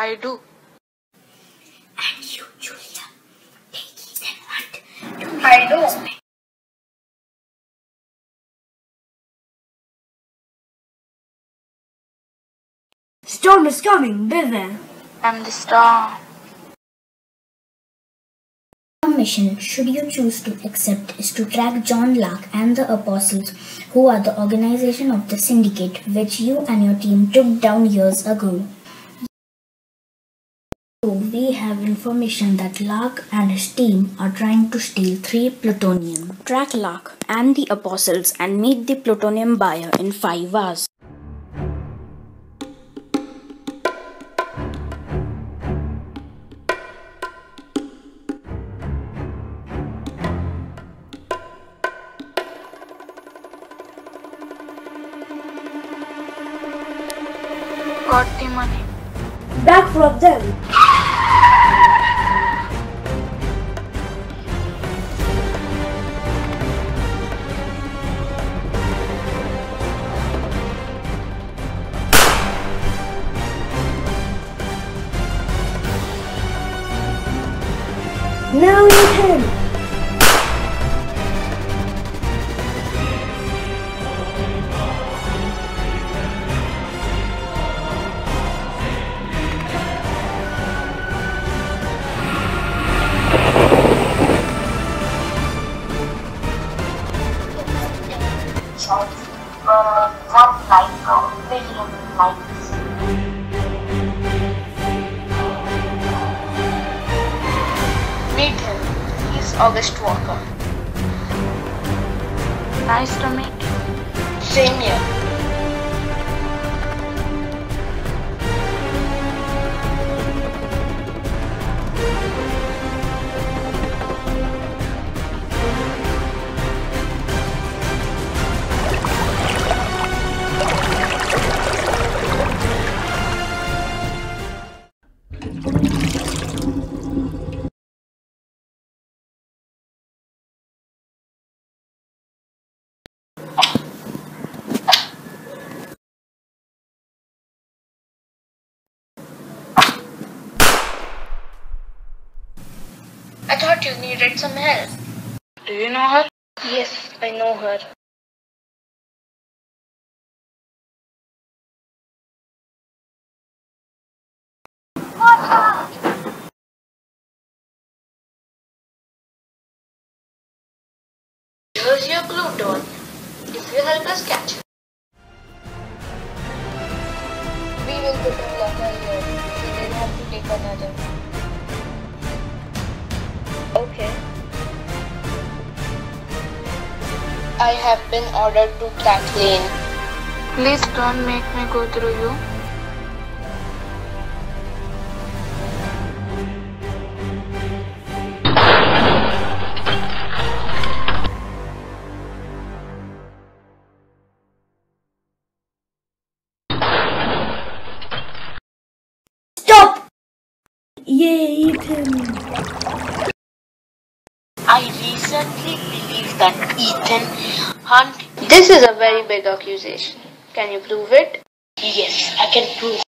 I do. And you, Julia, take Ethan Hunt to meet I do. husband. Storm is coming, Vivian. I'm the storm. Our mission, should you choose to accept, is to track John Lark and the Apostles, who are the organization of the syndicate which you and your team took down years ago. So we have information that Lark and his team are trying to steal three plutonium. Track Lark and the Apostles and meet the plutonium buyer in five hours. Got the money. Back from them. Now Ethan. short were one like a billion lights. August Walker. Nice to meet you. Same here. Thought you needed some help. Do you know her? Yes, I know her. Here's your glue doll. If you help us catch her. We will put a locker here. You will have to take another. I have been ordered to track Lane. Please don't make me go through you. Stop! Yay, Ethan. I recently believed that Ethan Hunt. This is a very big accusation. Can you prove it? Yes, I can prove